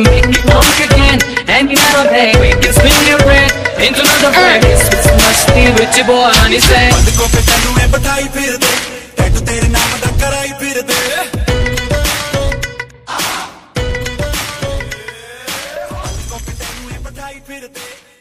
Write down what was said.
make again Into another way It's be rich boy, honey say tight with a dick.